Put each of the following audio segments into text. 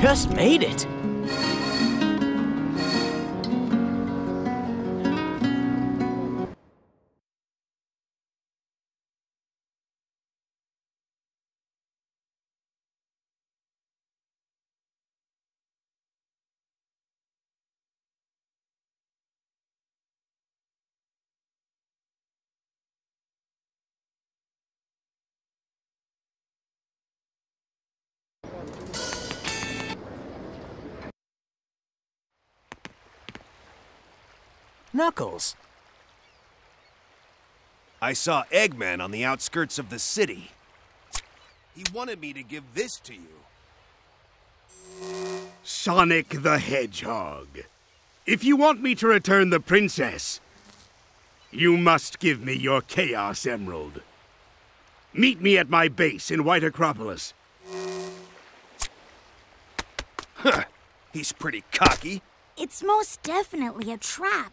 just made it. Knuckles. I saw Eggman on the outskirts of the city. He wanted me to give this to you. Sonic the Hedgehog. If you want me to return the princess, you must give me your Chaos Emerald. Meet me at my base in White Acropolis. Huh. He's pretty cocky. It's most definitely a trap.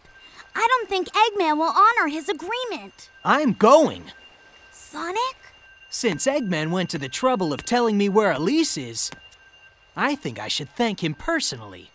I don't think Eggman will honor his agreement. I'm going. Sonic? Since Eggman went to the trouble of telling me where Elise is, I think I should thank him personally.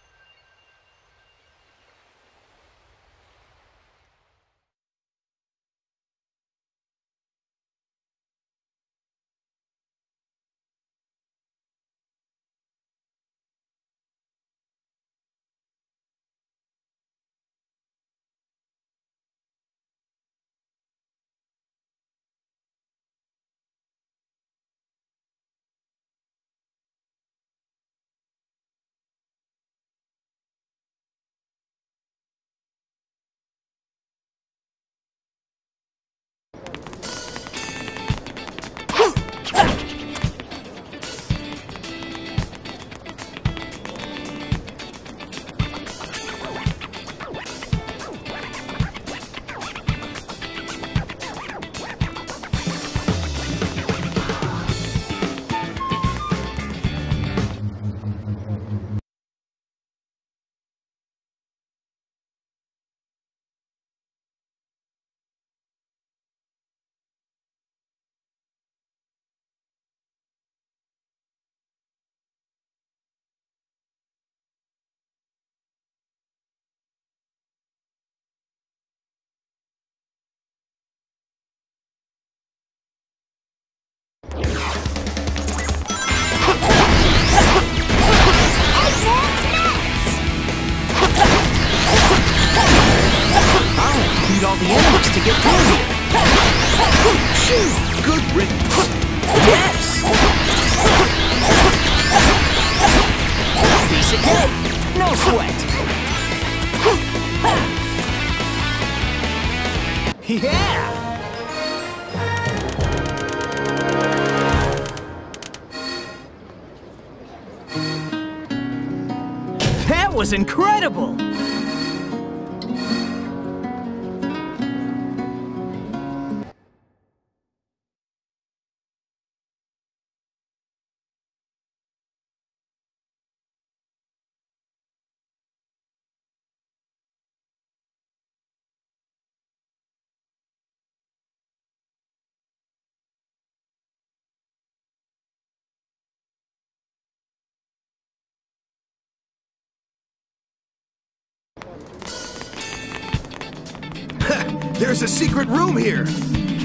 Sweat. Yeah! That was incredible! There's a secret room here.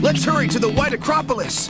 Let's hurry to the White Acropolis.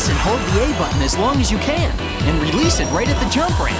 Press and hold the A button as long as you can, and release it right at the jump ramp.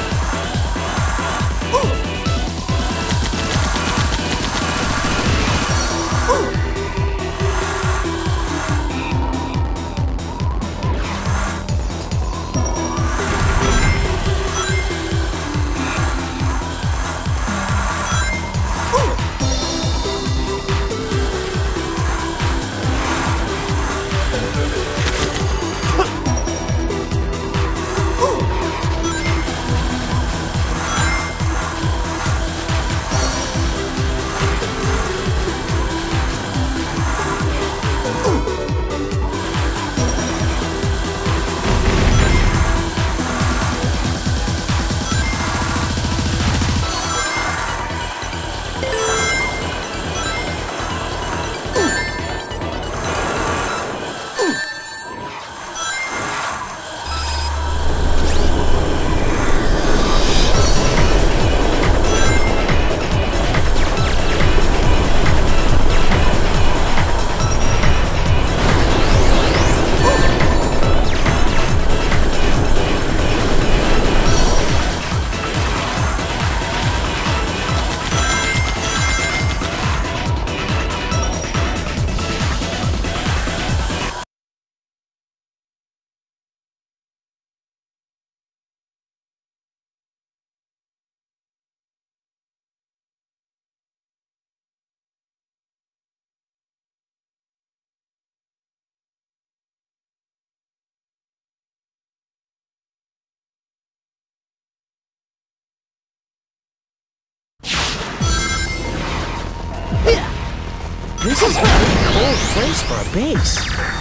This is a pretty cold place for a base.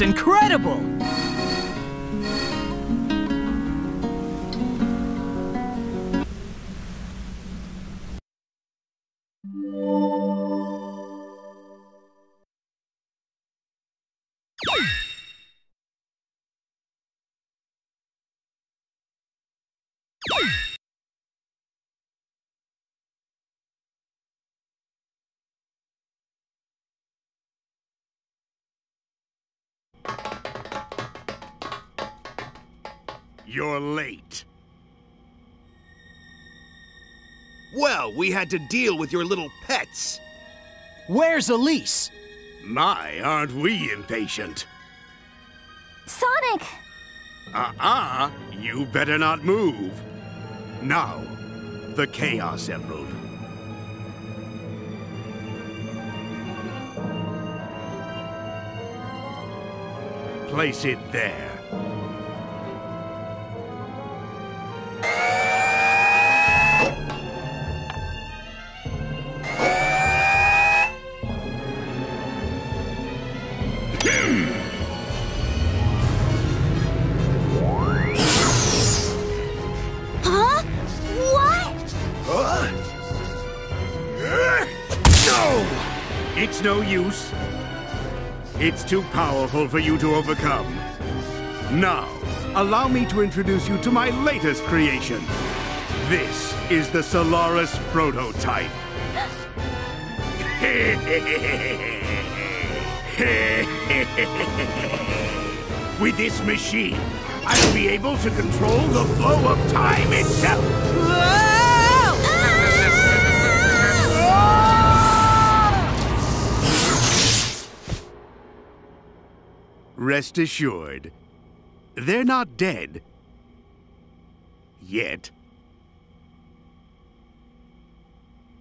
Incredible! You're late. Well, we had to deal with your little pets. Where's Elise? My, aren't we impatient? Sonic! Uh-uh, you better not move. Now, the Chaos Emerald. Place it there. It's no use. It's too powerful for you to overcome. Now, allow me to introduce you to my latest creation. This is the Solaris prototype. With this machine, I'll be able to control the flow of time itself. Rest assured, they're not dead. Yet.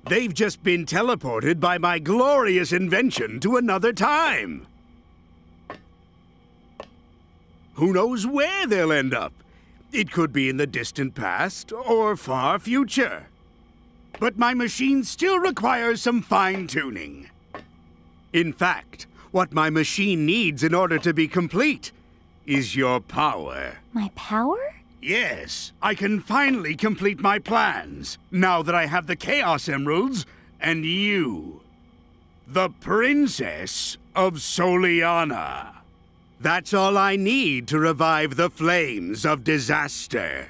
They've just been teleported by my glorious invention to another time. Who knows where they'll end up? It could be in the distant past or far future. But my machine still requires some fine tuning. In fact, what my machine needs in order to be complete is your power. My power? Yes, I can finally complete my plans now that I have the Chaos Emeralds and you. The Princess of Soleanna. That's all I need to revive the flames of disaster.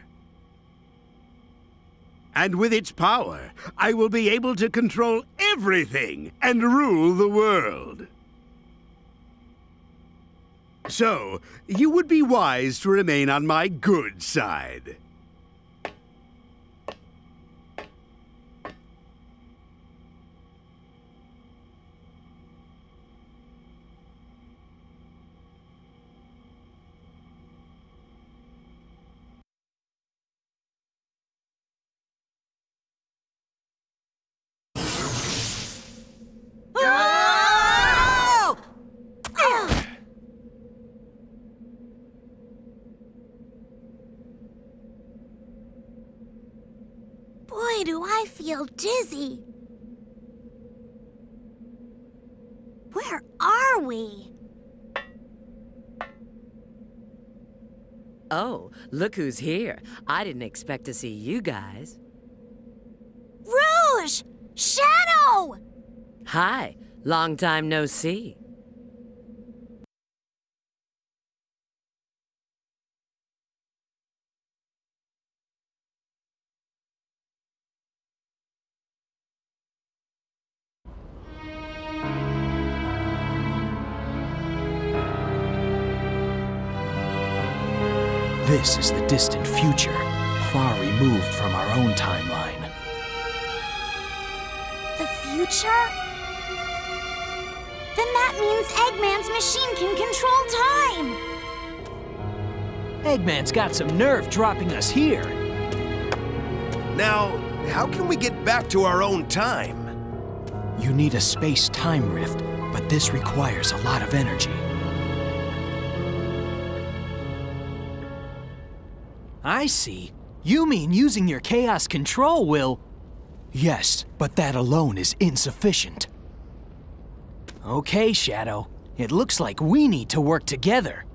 And with its power, I will be able to control everything and rule the world. So, you would be wise to remain on my good side. Do I feel dizzy. Where are we? Oh, look who's here. I didn't expect to see you guys. Rouge! Shadow! Hi, long time no see. This is the distant future, far removed from our own timeline. The future? Then that means Eggman's machine can control time! Eggman's got some nerve dropping us here. Now, how can we get back to our own time? You need a space-time rift, but this requires a lot of energy. I see. You mean using your chaos control will... Yes, but that alone is insufficient. Okay, Shadow. It looks like we need to work together.